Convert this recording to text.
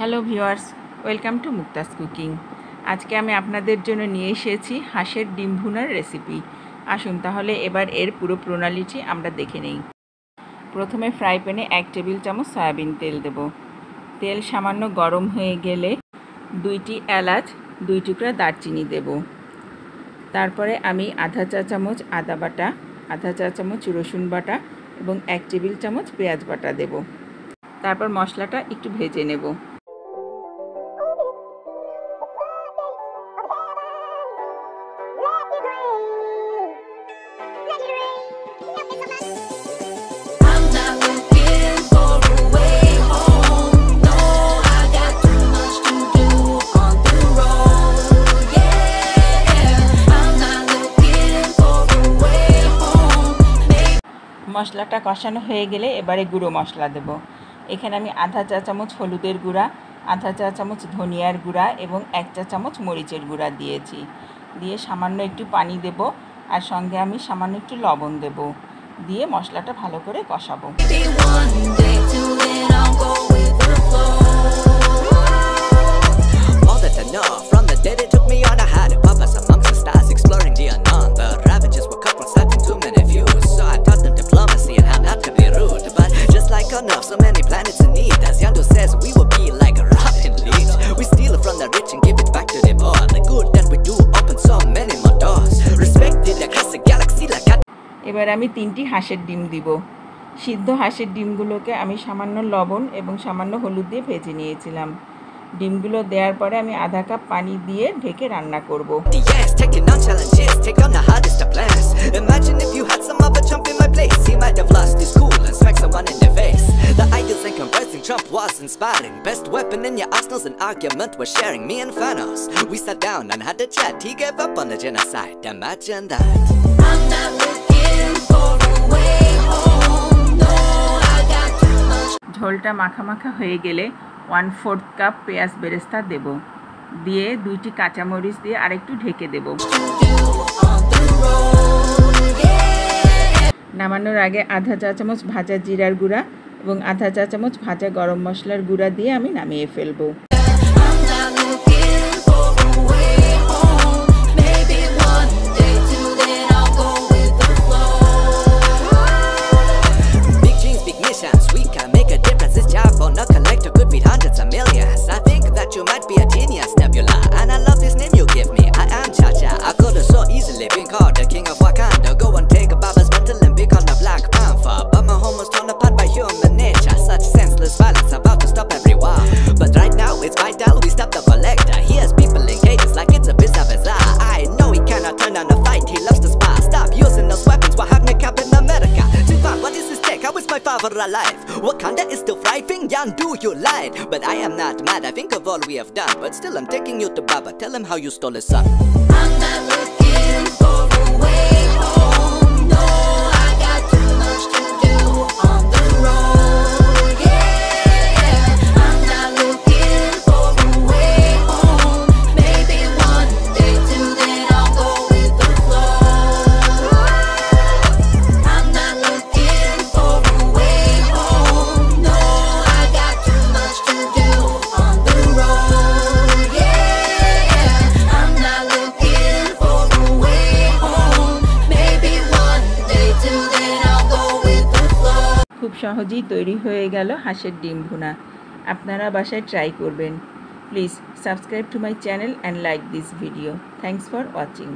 Hello viewers welcome to Mukta's cooking. আজকে আমি আপনাদের জন্য নিয়ে এসেছি হাঁসের ডিম ভুনার রেসিপি আসুন তাহলে এবার এর পুরো প্রণালীটি আমরা দেখে নেই। প্রথমে ফ্রাই প্যানে এক টেবিল চামচ সয়াবিন তেল দেব। তেল সামান্য গরম হয়ে গেলে দুইটি এলাচ, দুই টুকরা দারচিনি দেব। তারপরে আমি আধা চা চামচ আদা বাটা, আধা চা চামচ রসুন বাটা এবং এক টেবিল চামচ পেঁয়াজ বাটা দেব। তারপর মশলাটা একটু ভেজে নেব। মশলাটা কষানো হয়ে গেলে এবারে গুঁড়ো মশলা দেব। এখানে আমি আধা চা চামচ হলুদের গুঁড়া, আধা চা চামচ ধনিয়ার গুঁড়া এবং এক চা চামচ মরিচের গুঁড়া দিয়েছি। দিয়ে সামান্য একটু পানি দেব। আর সঙ্গে আমি সামান্য একটু লবণ দেব। দিয়ে মশলাটা ভালো করে কষাবো। এবার আমি তিনটি হাঁসের ডিম দিব সিদ্ধ হাঁসের ডিমগুলোকে আমি সামান্য লবণ এবং সামান্য হলুদ দিয়ে ভেজে নিয়েছিলাম ডিমগুলো দেওয়ার পরে আমি আধা কাপ পানি দিয়ে ঢেকে রান্না করব। Trump was inspiring. Best weapon in your arsenal's an argument we're sharing. Me and Thanos, we sat down and had a chat. He gave up on the genocide. Imagine that. ঝোলটা মাখা হয়ে গেলে one fourth cup পেঁয়াজ বেরেস্তা দেব দিয়ে দুইটি কাঁচামরিচ দিয়ে আরেকটু ঢেকে দেব. নামানোর আগে আধা চা চামচ ভাজা জিরার গুঁড়া এবং আধা চা চামচ ভাজা গরম মশলার গুঁড়া দিয়ে আমি নামিয়ে ফেলব Wakanda is still thriving. Yandu, you lied. But I am not mad. I think of all we have done. But still, I'm taking you to Baba. Tell him how you stole his son. সহজেই তৈরি হয়ে গেল হাঁসের ডিম ভুনা। আপনারা বাসায় try করবেন। Please subscribe to my channel and like this video thanks for watching